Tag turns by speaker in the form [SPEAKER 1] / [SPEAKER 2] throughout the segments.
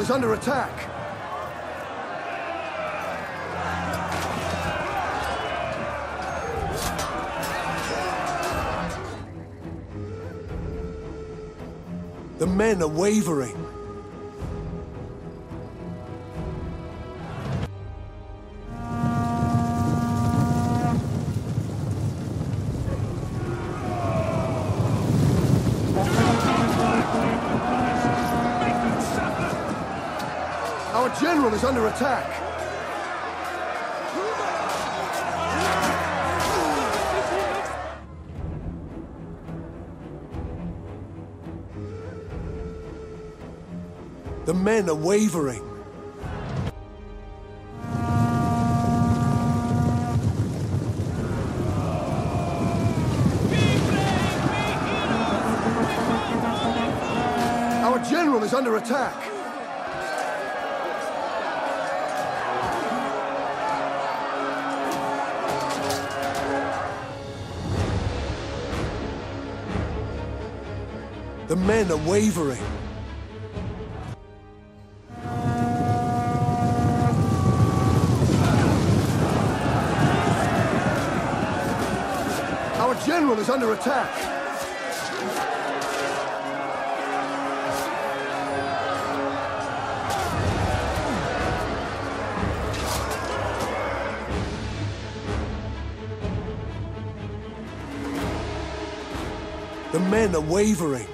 [SPEAKER 1] is under attack. The men are wavering. Is under attack. The men are wavering. Our general is under attack. The men are wavering. Our general is under attack. The men are wavering.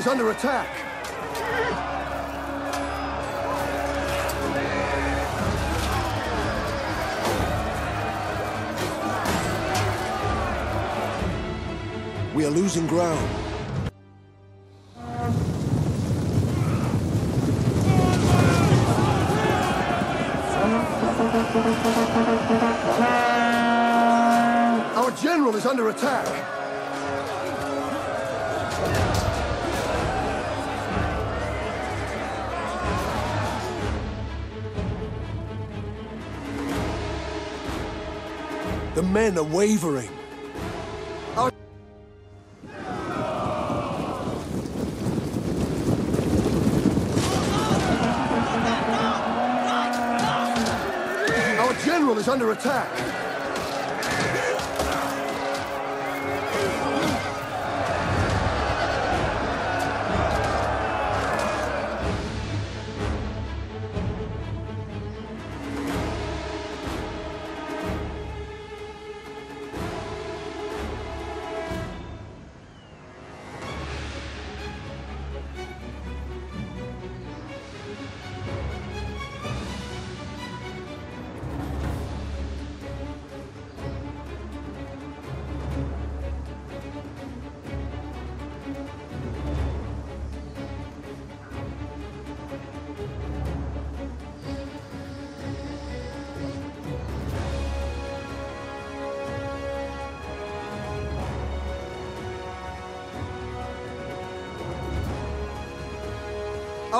[SPEAKER 1] Is under attack. We are losing ground. Our general is under attack. The men are wavering. Our general is under attack.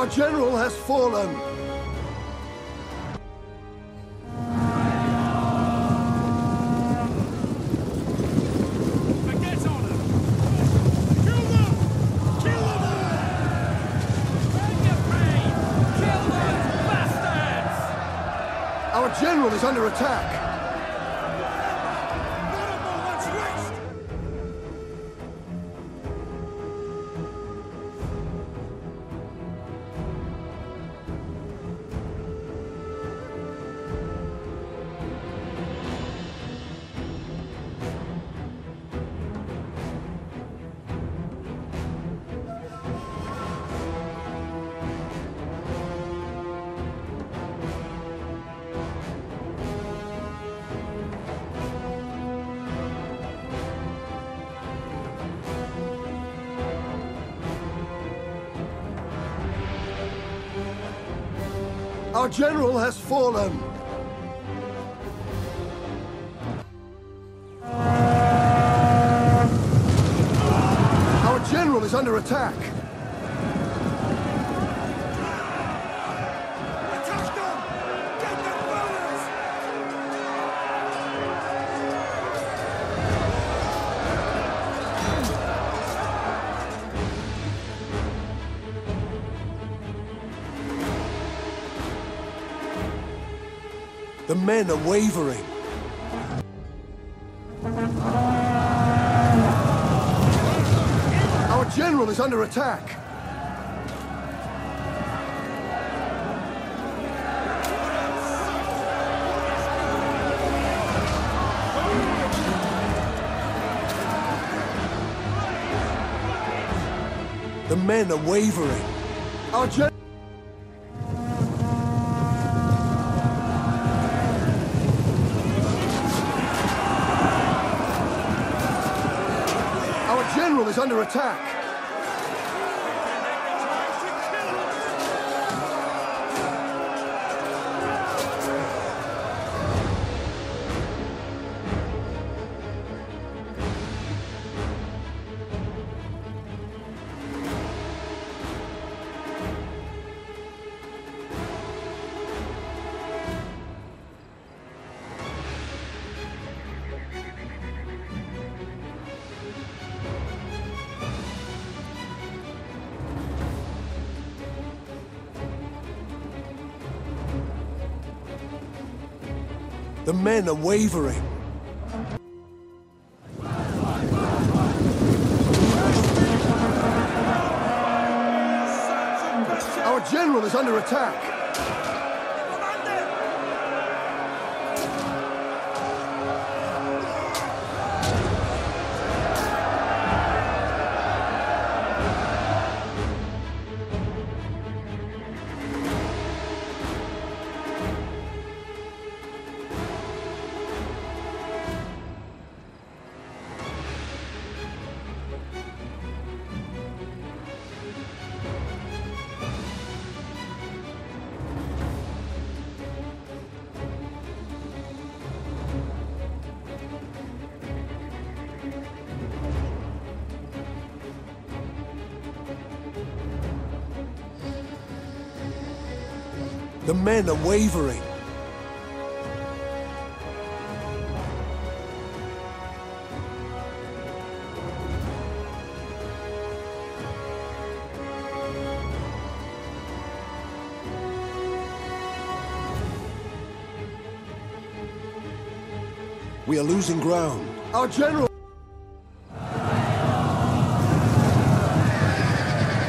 [SPEAKER 1] Our general has fallen. Our general is under attack. Our general has fallen. Our general is under attack.
[SPEAKER 2] The
[SPEAKER 1] men are wavering. Our general is under attack. The men are wavering. Our gen- under attack. The men are wavering. Our general is under attack. The men are wavering. We are losing ground. Our general.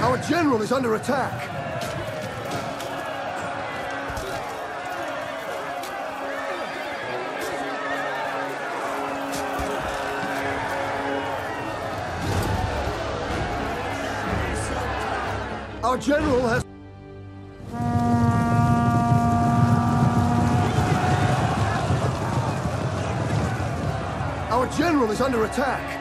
[SPEAKER 1] Our general is under attack. Our general has. Our general is under attack.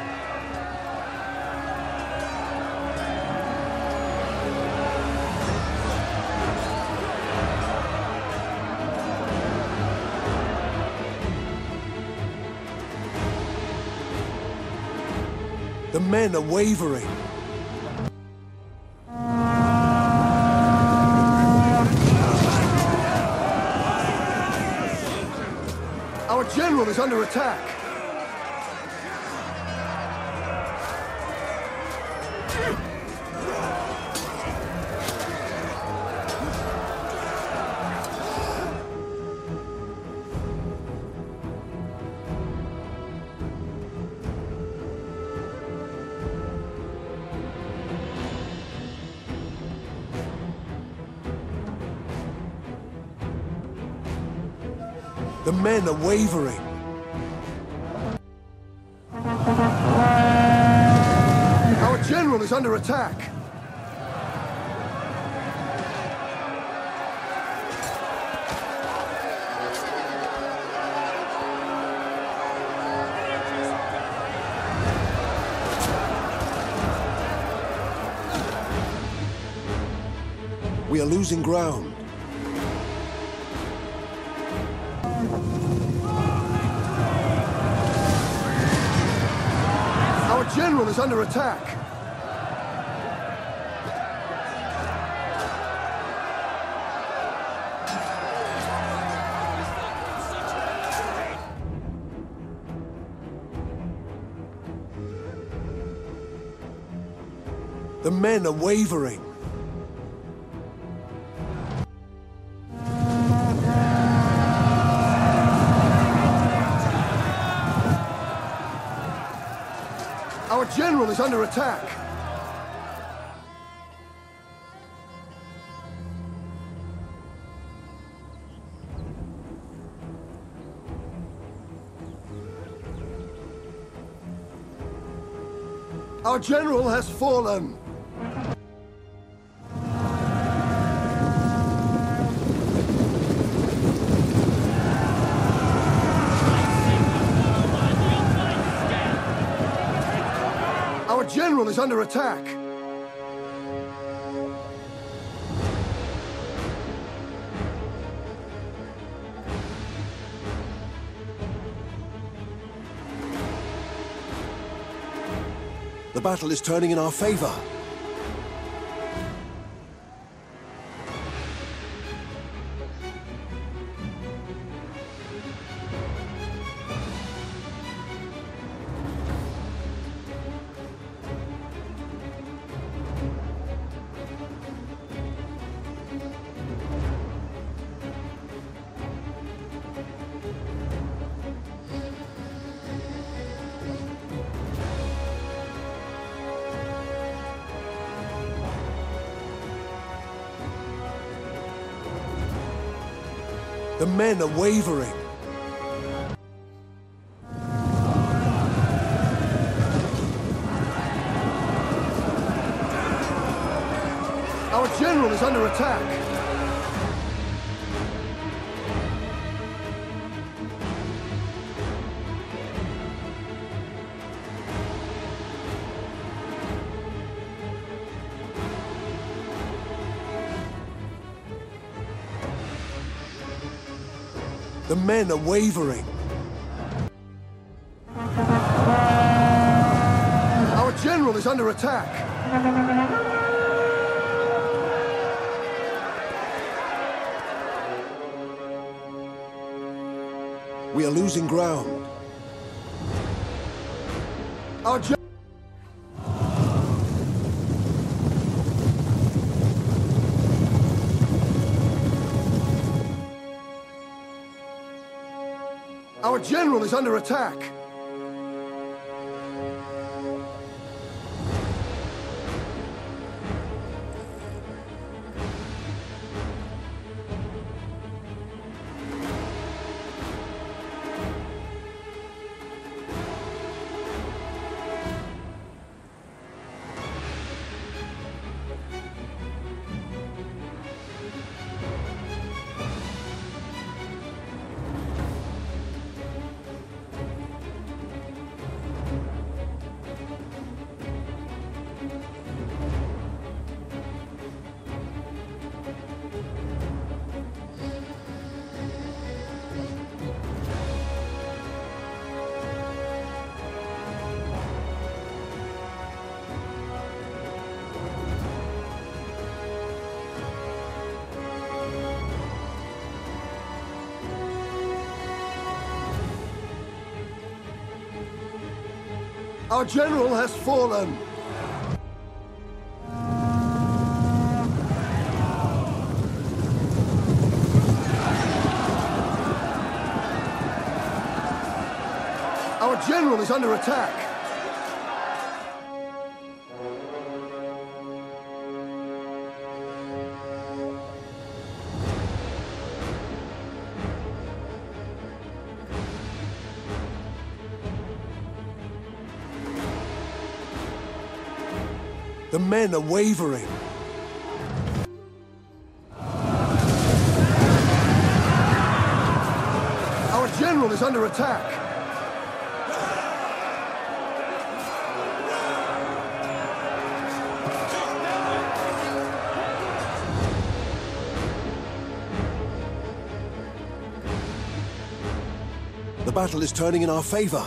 [SPEAKER 1] The men are wavering. General is under attack. Men are wavering. Our general is under attack. We are losing ground. General is under attack. The men are wavering. General is under attack. Our general has fallen. General is under attack. The battle is turning in our favor. The men are wavering. Our general is under attack. The men are wavering. Our general is under attack. We are losing ground. Our general is under attack. Our general has fallen. Our general is under attack. Men are wavering. Our general is under attack. The battle is turning in our favor.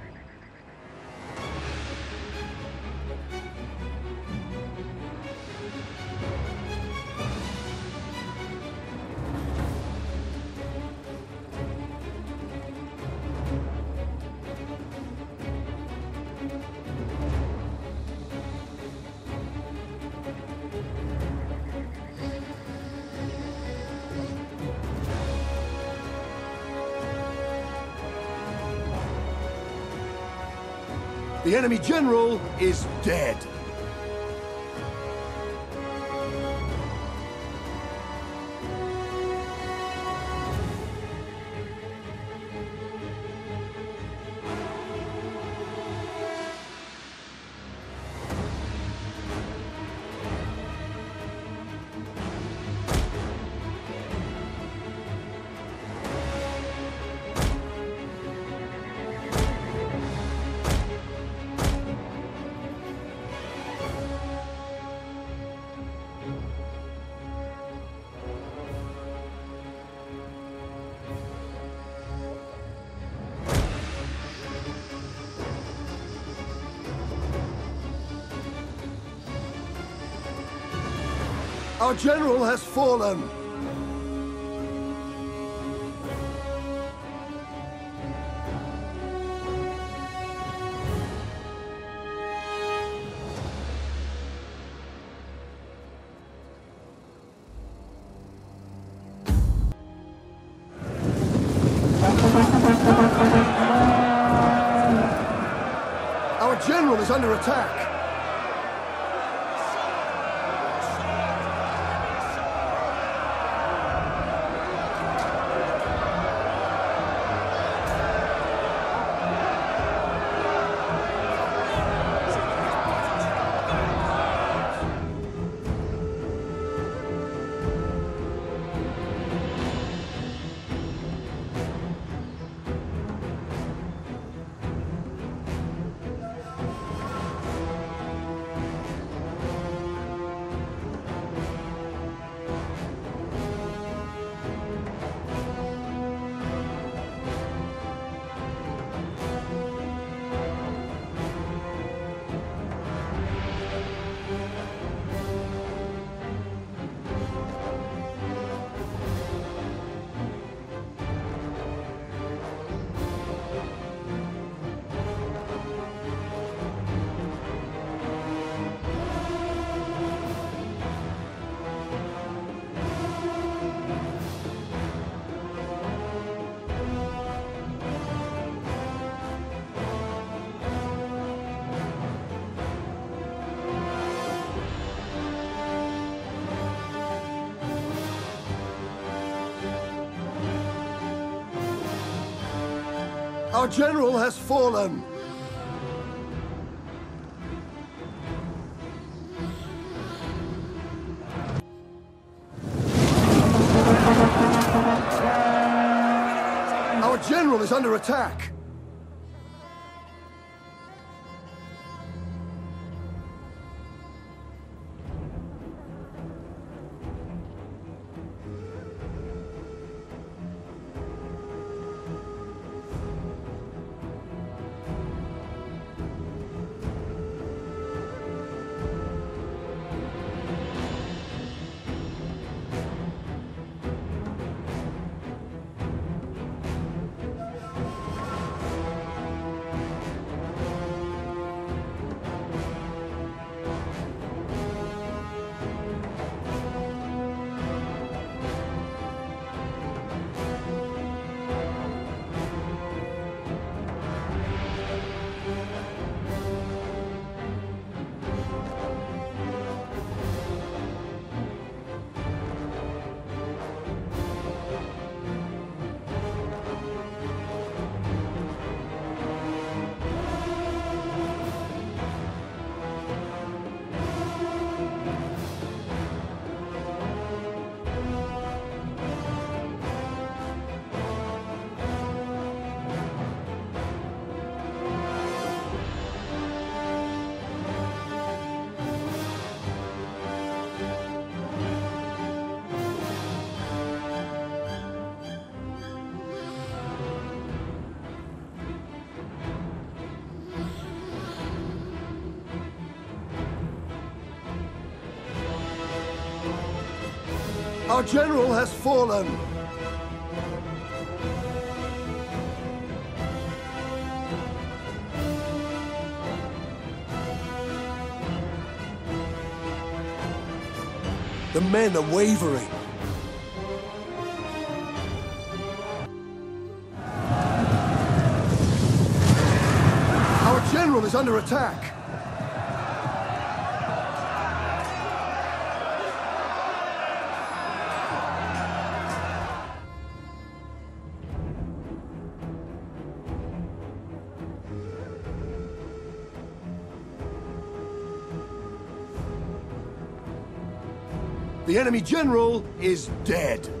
[SPEAKER 1] Enemy general is Our general has fallen. Our general is under attack. Our general has fallen. Our general is under attack. Our general has fallen. The men are wavering. Our general is under attack. The enemy general is dead.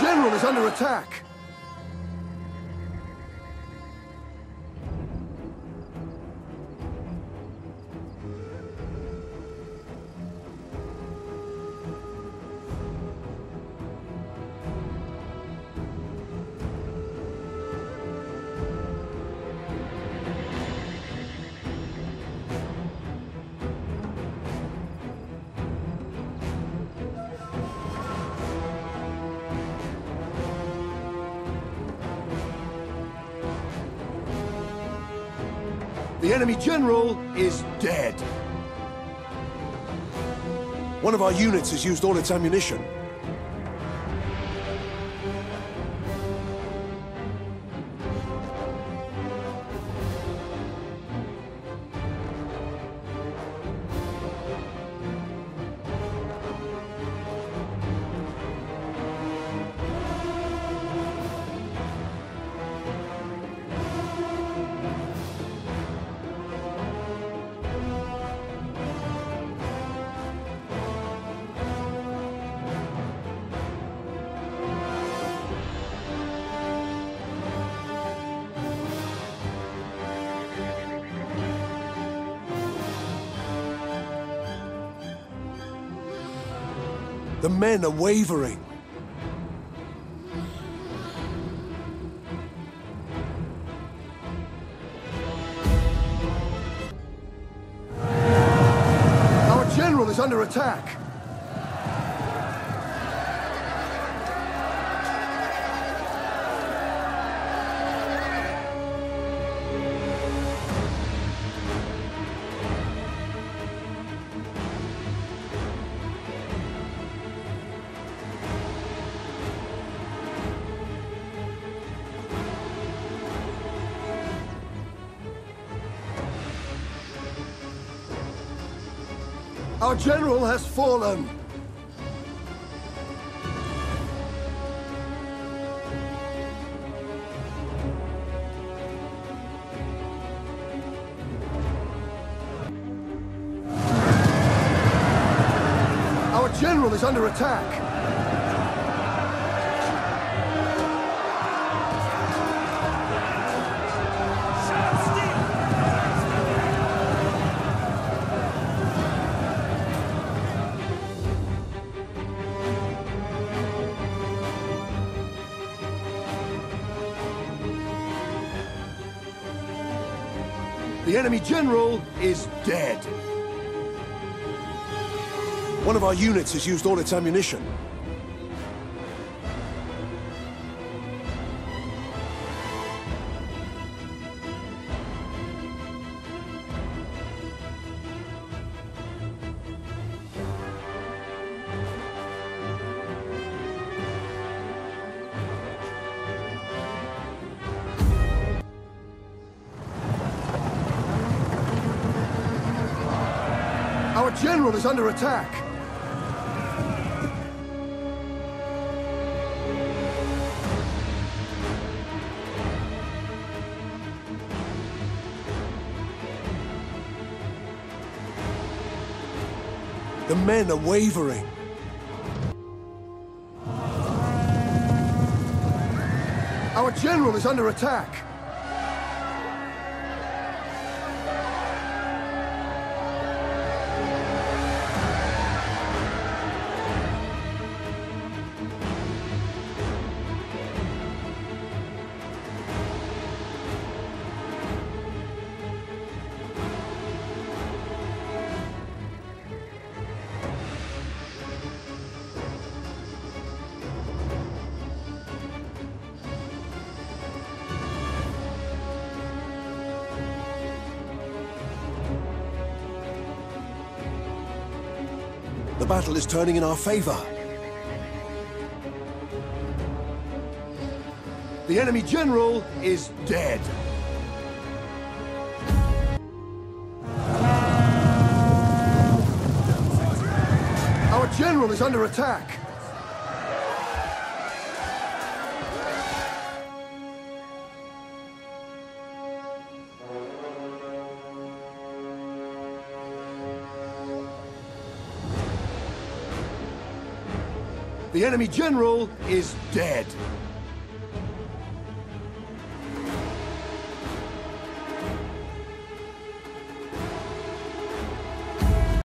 [SPEAKER 1] General is under attack. Enemy general is dead. One of our units has used all its ammunition. The men are wavering. Our general is under attack. General has fallen. Our general is under attack. The enemy general is dead. One of our units has used all its ammunition. Under attack. The men are wavering. Our general is under attack. The battle is turning in our favor. The enemy general is dead. Our general is under attack. The enemy general is dead.